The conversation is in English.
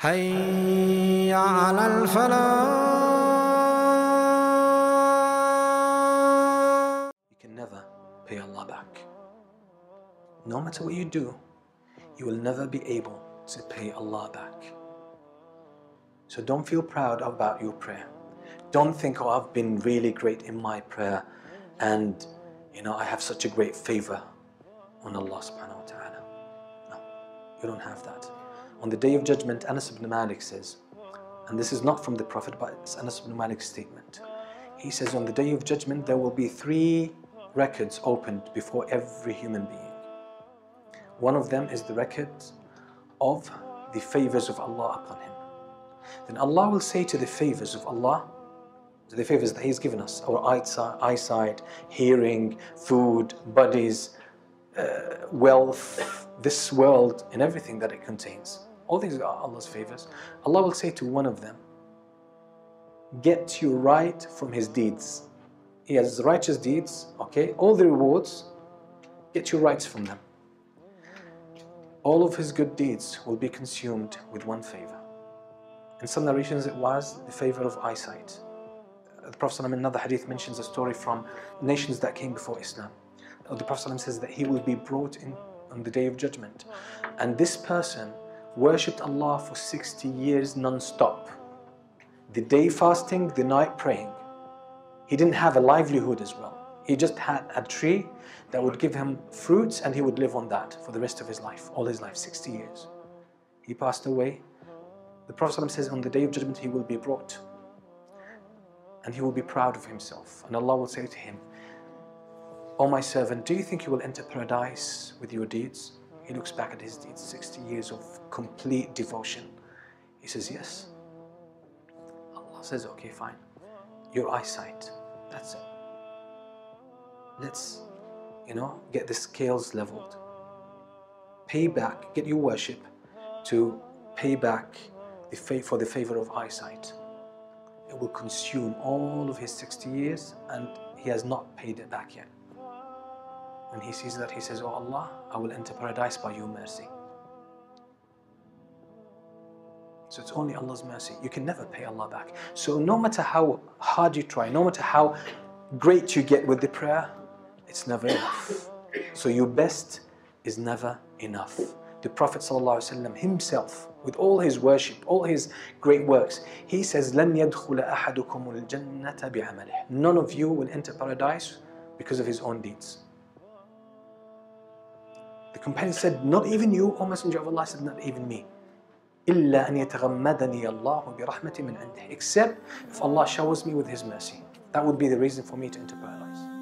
حي على الفلاح You can never pay Allah back. No matter what you do, you will never be able to pay Allah back. So don't feel proud about your prayer. Don't think, oh, I've been really great in my prayer and you know I have such a great favor on Allah subhanahu wa ta'ala. No, you don't have that. On the day of judgment, Anas ibn Malik says, and this is not from the Prophet, but it's Anas ibn Malik's statement. He says, on the day of judgment, there will be three records opened before every human being. One of them is the record of the favors of Allah upon him. Then Allah will say to the favors of Allah, the favors that He's given us, our eyesight, hearing, food, bodies, uh, wealth, this world, and everything that it contains. All these are Allah's favors. Allah will say to one of them, Get your right from his deeds. He has righteous deeds, okay? All the rewards, get your rights from them. All of his good deeds will be consumed with one favor. In some narrations, it was the favor of eyesight. The Prophet in another hadith mentions a story from nations that came before Islam. The Prophet says that he will be brought in on the day of judgment. And this person worshipped Allah for 60 years non-stop. The day fasting, the night praying. He didn't have a livelihood as well. He just had a tree that would give him fruits and he would live on that for the rest of his life, all his life, 60 years. He passed away. The Prophet says on the day of judgment he will be brought and he will be proud of himself. And Allah will say to him, O oh my servant, do you think you will enter paradise with your deeds? He looks back at his deeds, 60 years of complete devotion. He says, Yes. Allah says, Okay, fine. Your eyesight, that's it. Let's, you know, get the scales leveled. Pay back, get your worship to pay back the for the favor of eyesight. It will consume all of his 60 years and he has not paid it back yet. When he sees that, he says, Oh Allah, I will enter paradise by your mercy. So it's only Allah's mercy. You can never pay Allah back. So no matter how hard you try, no matter how great you get with the prayer, it's never enough. So your best is never enough. The Prophet ﷺ himself, with all his worship, all his great works, he says, لَنْ يَدْخُلَ أَحَدُكُمُ الْجَنَّةَ بِعَمَلِهِ None of you will enter paradise because of his own deeds. The companion said, Not even you, O Messenger of Allah, said, Not even me. إلا أن يتغمدني الله برحمة من عنده except if Allah showers me with His mercy. That would be the reason for me to enter paradise.